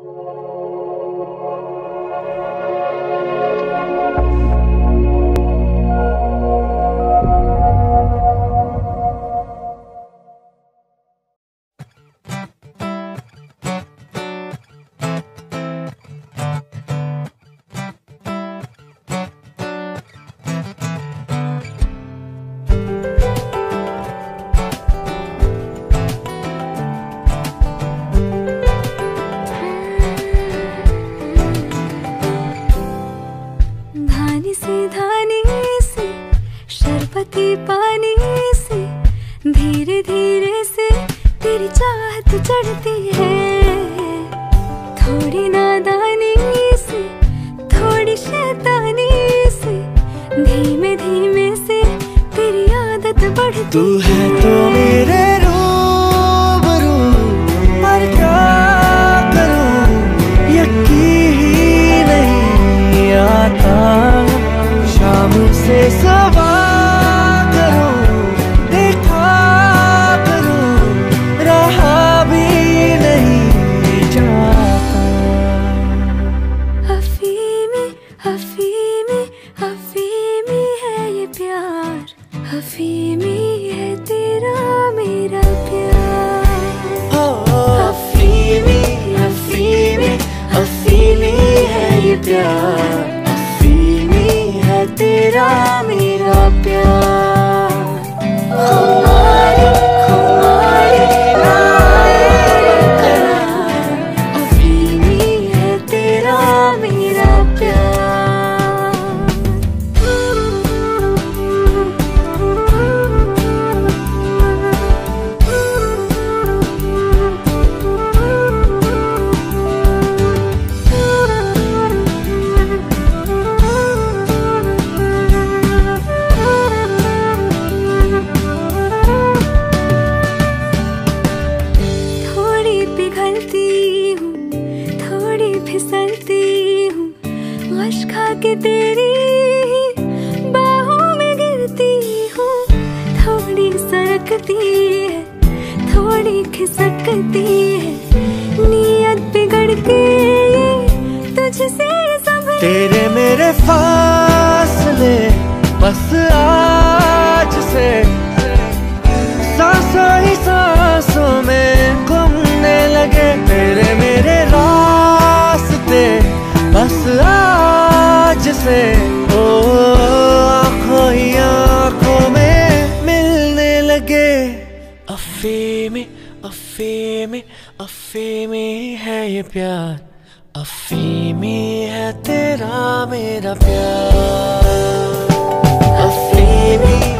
Música शरबती पानी से, धीरे धीरे से तेरी चाहत चढ़ती है। थोड़ी नादानी से, थोड़ी शैतानी से, धीमे धीमे से तेरी आदत बढ़ती तू है तो मेरे है तेरा मेरा प्यार। अफीमी अफीमी अफीमी है ये प्यार। अफीमी है तेरा मेरा प्यार। खा के तेरी बाहों में गिरती हूँ। थोड़ी सरकती है, थोड़ी खिसकती है। नीयत बिगड़ के तुझसे तेरे मेरे फासले, बस है ये प्यार। अफीमी है तेरा मेरा प्यार। अफीमी